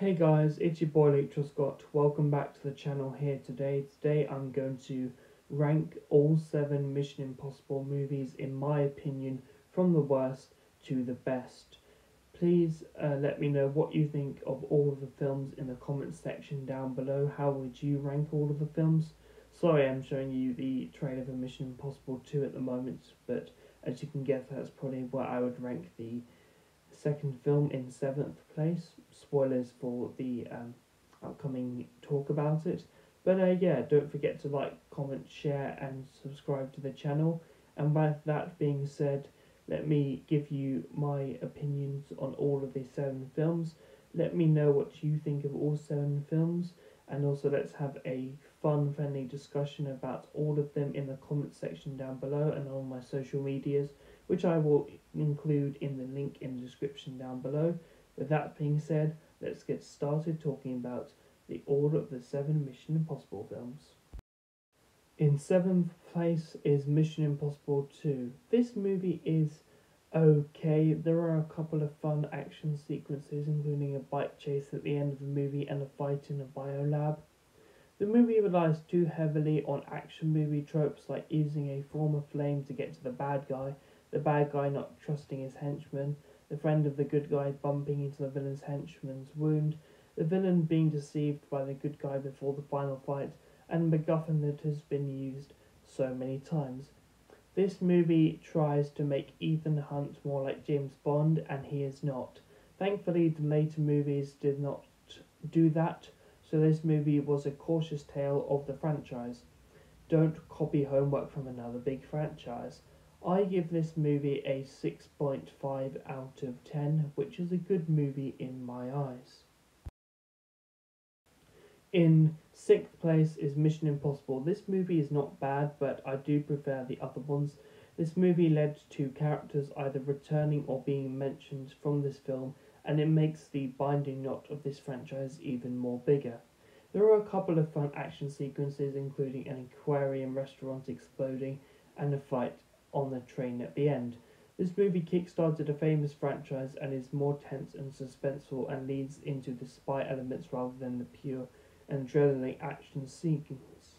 Hey guys, it's your boy Luke Truscott. Welcome back to the channel here today. Today I'm going to rank all seven Mission Impossible movies in my opinion from the worst to the best. Please uh, let me know what you think of all of the films in the comments section down below. How would you rank all of the films? Sorry I'm showing you the trailer for Mission Impossible 2 at the moment, but as you can guess that's probably where I would rank the second film in seventh place. Spoilers for the um, upcoming talk about it. But uh, yeah, don't forget to like, comment, share, and subscribe to the channel. And with that being said, let me give you my opinions on all of these seven films. Let me know what you think of all seven films, and also let's have a fun, friendly discussion about all of them in the comment section down below and on my social medias which I will include in the link in the description down below. With that being said, let's get started talking about the order of the seven Mission Impossible films. In seventh place is Mission Impossible 2. This movie is okay. There are a couple of fun action sequences, including a bike chase at the end of the movie and a fight in a biolab. The movie relies too heavily on action movie tropes like using a form of flame to get to the bad guy the bad guy not trusting his henchman, the friend of the good guy bumping into the villain's henchman's wound, the villain being deceived by the good guy before the final fight, and MacGuffin that has been used so many times. This movie tries to make Ethan Hunt more like James Bond, and he is not. Thankfully, the later movies did not do that, so this movie was a cautious tale of the franchise. Don't copy homework from another big franchise. I give this movie a 6.5 out of 10, which is a good movie in my eyes. In sixth place is Mission Impossible. This movie is not bad, but I do prefer the other ones. This movie led to characters either returning or being mentioned from this film, and it makes the binding knot of this franchise even more bigger. There are a couple of fun action sequences, including an aquarium restaurant exploding and a fight on the train at the end. This movie kickstarted a famous franchise and is more tense and suspenseful and leads into the spy elements rather than the pure and adrenaline action sequence.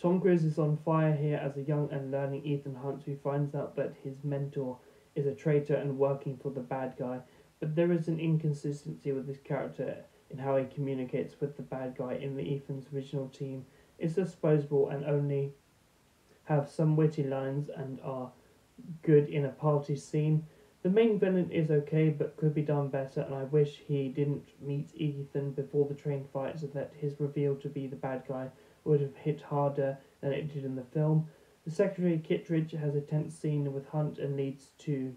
Tom Cruise is on fire here as a young and learning Ethan Hunt who finds out that his mentor is a traitor and working for the bad guy, but there is an inconsistency with this character in how he communicates with the bad guy in the Ethan's original team. It's disposable and only have some witty lines and are good in a party scene. The main villain is okay but could be done better and I wish he didn't meet Ethan before the train fight so that his reveal to be the bad guy would have hit harder than it did in the film. The Secretary Kittredge has a tense scene with Hunt and leads to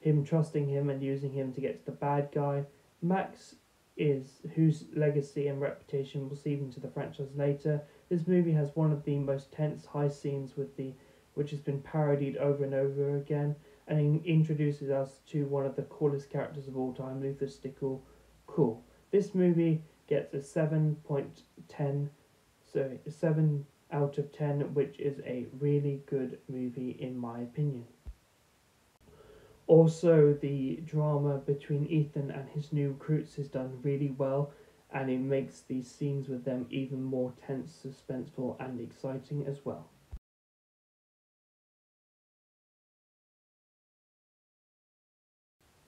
him trusting him and using him to get to the bad guy. Max is whose legacy and reputation will see into the franchise later. This movie has one of the most tense high scenes with the which has been parodied over and over again and introduces us to one of the coolest characters of all time, Luther Stickell. Cool. This movie gets a 7.10, so 7 out of 10, which is a really good movie in my opinion. Also, the drama between Ethan and his new recruits is done really well, and it makes these scenes with them even more tense, suspenseful, and exciting as well.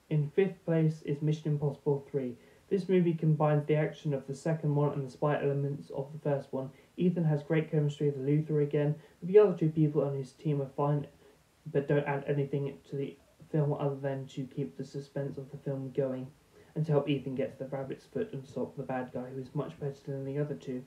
In fifth place is Mission Impossible 3. This movie combines the action of the second one and the spy elements of the first one. Ethan has great chemistry with Luther again. The other two people on his team are fine, but don't add anything to the film other than to keep the suspense of the film going and to help Ethan get to the rabbit's foot and stop the bad guy who is much better than the other two.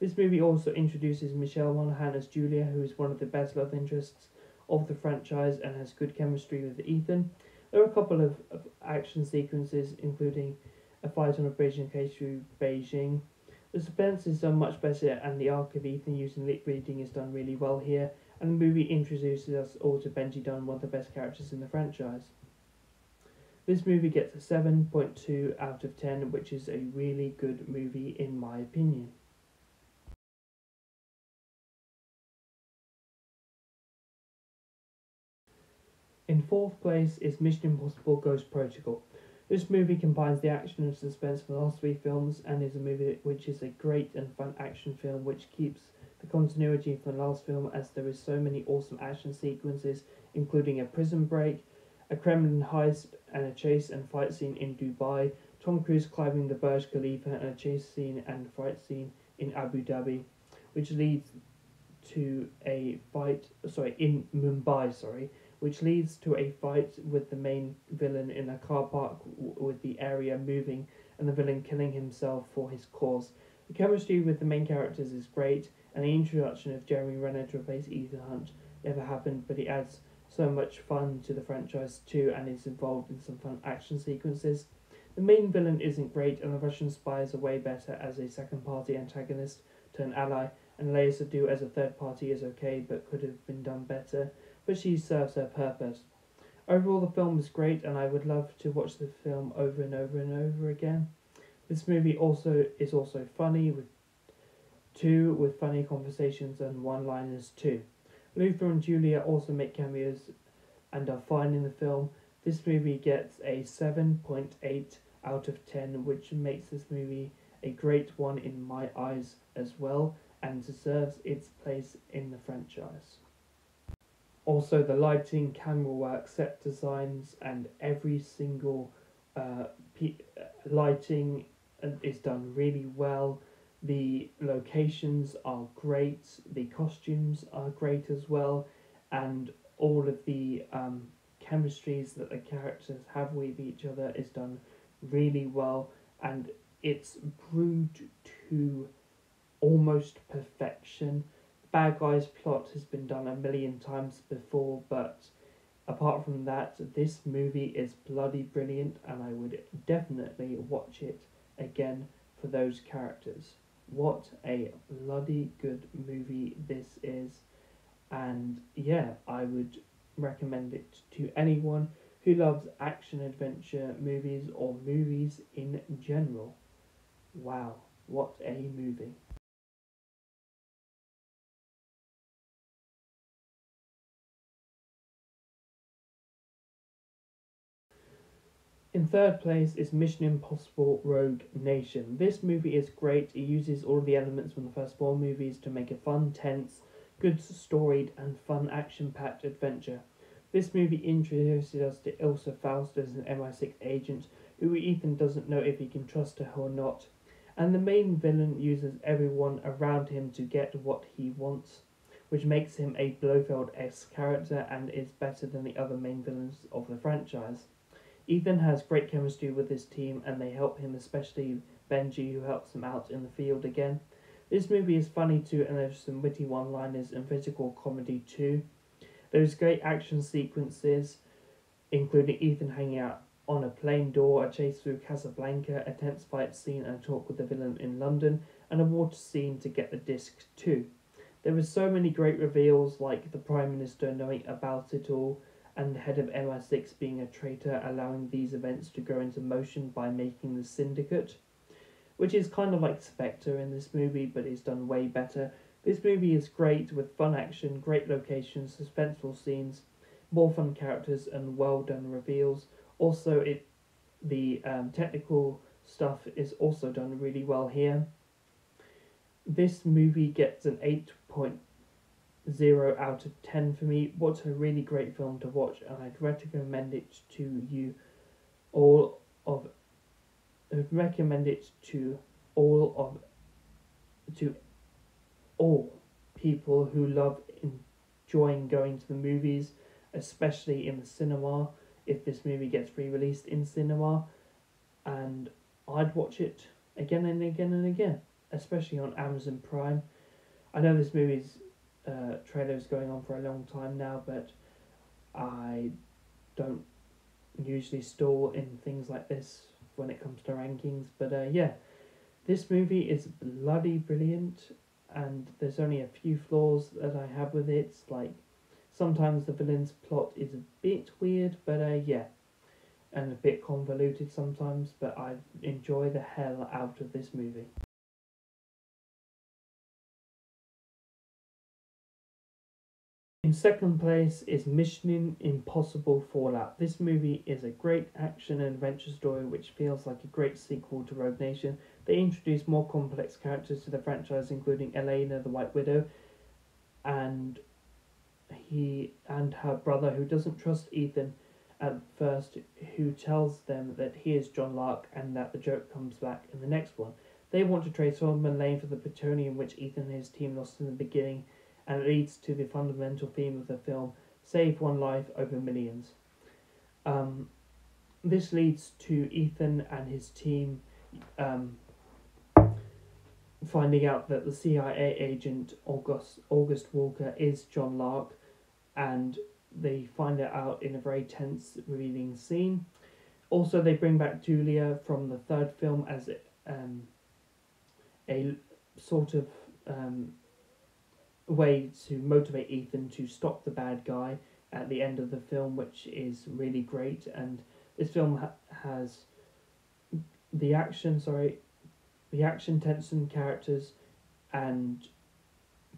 This movie also introduces Michelle Monaghan as Julia, who is one of the best love interests of the franchise and has good chemistry with Ethan. There are a couple of, action sequences, including a fight on a bridge in case through Beijing. The suspense is done much better, and the arc of Ethan using lip reading is done really well here and the movie introduces us all to Benji Dunn, one of the best characters in the franchise. This movie gets a 7.2 out of 10, which is a really good movie in my opinion. In fourth place is Mission Impossible Ghost Protocol. This movie combines the action and suspense from the last three films and is a movie which is a great and fun action film which keeps the continuity from the last film as there is so many awesome action sequences including a prison break, a Kremlin heist and a chase and fight scene in Dubai, Tom Cruise climbing the Burj Khalifa and a chase scene and fight scene in Abu Dhabi, which leads to a fight sorry in Mumbai sorry which leads to a fight with the main villain in a car park w- with the area moving and the villain killing himself for his cause. The chemistry with the main characters is great, and the introduction of Jeremy Renner to replace Ethan Hunt never happened, but he adds so much fun to the franchise too and is involved in some fun action sequences. The main villain isn't great, and the Russian spies are way better as a second party antagonist to an ally, and Léa Seydoux as a third party is okay but could have been done better but she serves her purpose. Overall, the film is great, and I would love to watch the film over and over and over again. This movie also is also funny with two with funny conversations and one-liners too. Luther and Julia also make cameos and are fine in the film. This movie gets a 7.8 out of 10, which makes this movie a great one in my eyes as well and deserves its place in the franchise. Also, the lighting, camera work, set designs, and every single uh, uh, lighting uh, is done really well. The locations are great. The costumes are great as well, and all of the um, chemistries that the characters have with each other is done really well, and it's brewed to almost perfection Bad Guys plot has been done a million times before, but apart from that, this movie is bloody brilliant, and I would definitely watch it again for those characters. What a bloody good movie this is, and yeah, I would recommend it to anyone who loves action adventure movies or movies in general. Wow, what a movie! In third place is Mission Impossible Rogue Nation. This movie is great. It uses all of the elements from the first four movies to make a fun, tense, good storied, and fun action packed adventure. This movie introduces us to Ilsa Faust as an MI6 agent who Ethan doesn't know if he can trust her or not. And the main villain uses everyone around him to get what he wants, which makes him a Blofeld esque character and is better than the other main villains of the franchise. Ethan has great chemistry with his team and they help him, especially Benji, who helps him out in the field again. This movie is funny too, and there's some witty one liners and physical comedy too. There's great action sequences, including Ethan hanging out on a plane door, a chase through Casablanca, a tense fight scene, and a talk with the villain in London, and a water scene to get the disc too. There were so many great reveals, like the Prime Minister knowing about it all, and the head of MI6 being a traitor, allowing these events to go into motion by making the syndicate, which is kind of like Spectre in this movie, but is done way better. This movie is great with fun action, great locations, suspenseful scenes, more fun characters, and well done reveals. Also, it the um, technical stuff is also done really well here. This movie gets an 8.0 zero out of ten for me. What's a really great film to watch, and I'd recommend it to you all of. I'd recommend it to all of to all people who love enjoying going to the movies, especially in the cinema. If this movie gets re-released in cinema, and I'd watch it again and again and again, especially on Amazon Prime. I know this movie's uh, trailers going on for a long time now, but I don't usually stall in things like this when it comes to rankings. But uh, yeah, this movie is bloody brilliant, and there's only a few flaws that I have with it. Like sometimes the villain's plot is a bit weird, but uh, yeah, and a bit convoluted sometimes. But I enjoy the hell out of this movie. In second place is Mission Impossible Fallout. This movie is a great action and adventure story which feels like a great sequel to Rogue Nation. They introduce more complex characters to the franchise, including Elena the White Widow, and he and her brother, who doesn't trust Ethan at first, who tells them that he is John Lark and that the joke comes back in the next one. They want to trade Solomon Lane for the plutonium which Ethan and his team lost in the beginning, and leads to the fundamental theme of the film save one life over millions. Um, this leads to Ethan and his team um, finding out that the CIA agent August August Walker is John Lark, and they find it out in a very tense, revealing scene. Also, they bring back Julia from the third film as um, a sort of um, way to motivate Ethan to stop the bad guy at the end of the film, which is really great. And this film ha- has the action, sorry, the action, tension characters, and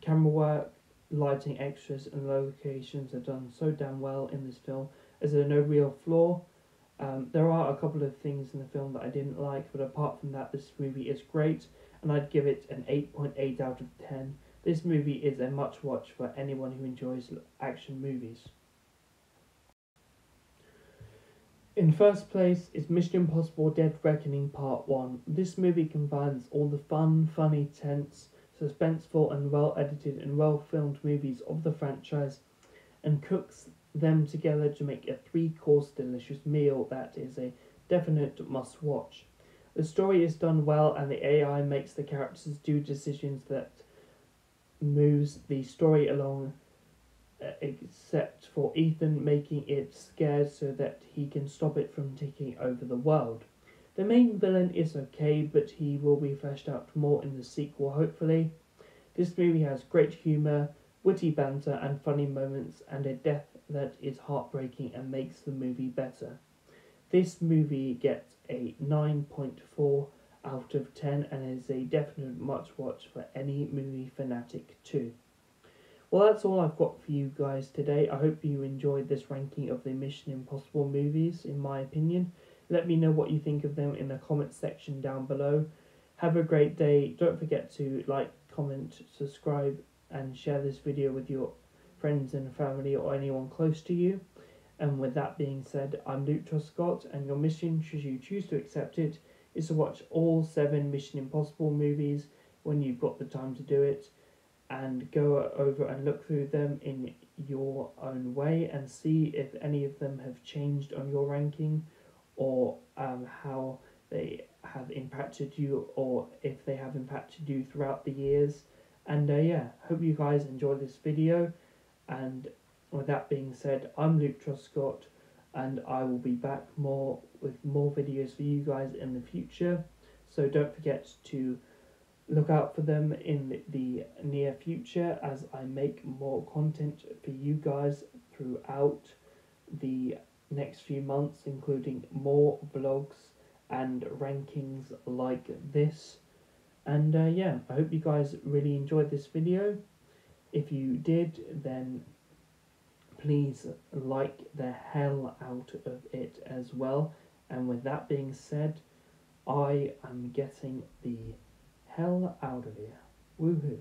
camera work, lighting, extras, and locations are done so damn well in this film. As there no real flaw. Um, there are a couple of things in the film that I didn't like, but apart from that, this movie is great and I'd give it an 8.8 out of 10. This movie is a much watch for anyone who enjoys action movies. In first place is Mission Impossible Dead Reckoning Part 1. This movie combines all the fun, funny, tense, suspenseful, and well edited and well filmed movies of the franchise and cooks them together to make a three course delicious meal that is a definite must watch. The story is done well, and the AI makes the characters do decisions that moves the story along, uh, except for Ethan making it scared so that he can stop it from taking over the world. The main villain is okay, but he will be fleshed out more in the sequel, hopefully. This movie has great humour, witty banter, and funny moments, and a death that is heartbreaking and makes the movie better. This movie gets a 9.4 out of 10 and is a definite must watch for any movie fanatic too. Well, that's all I've got for you guys today. I hope you enjoyed this ranking of the Mission Impossible movies, in my opinion. Let me know what you think of them in the comment section down below. Have a great day. Don't forget to like, comment, subscribe, and share this video with your friends and family or anyone close to you. And with that being said, I'm Luke Truscott, and your mission, should you choose to accept it, is to watch all seven Mission Impossible movies when you've got the time to do it, and go over and look through them in your own way and see if any of them have changed on your ranking or um, how they have impacted you or if they have impacted you throughout the years. And uh, yeah, hope you guys enjoy this video and with that being said, I'm Luke Truscott, and I will be back more with more videos for you guys in the future. So don't forget to look out for them in the near future as I make more content for you guys throughout the next few months, including more vlogs and rankings like this. And uh, yeah, I hope you guys really enjoyed this video. If you did, then please like the hell out of it as well. And with that being said, I am getting the hell out of here. Woohoo.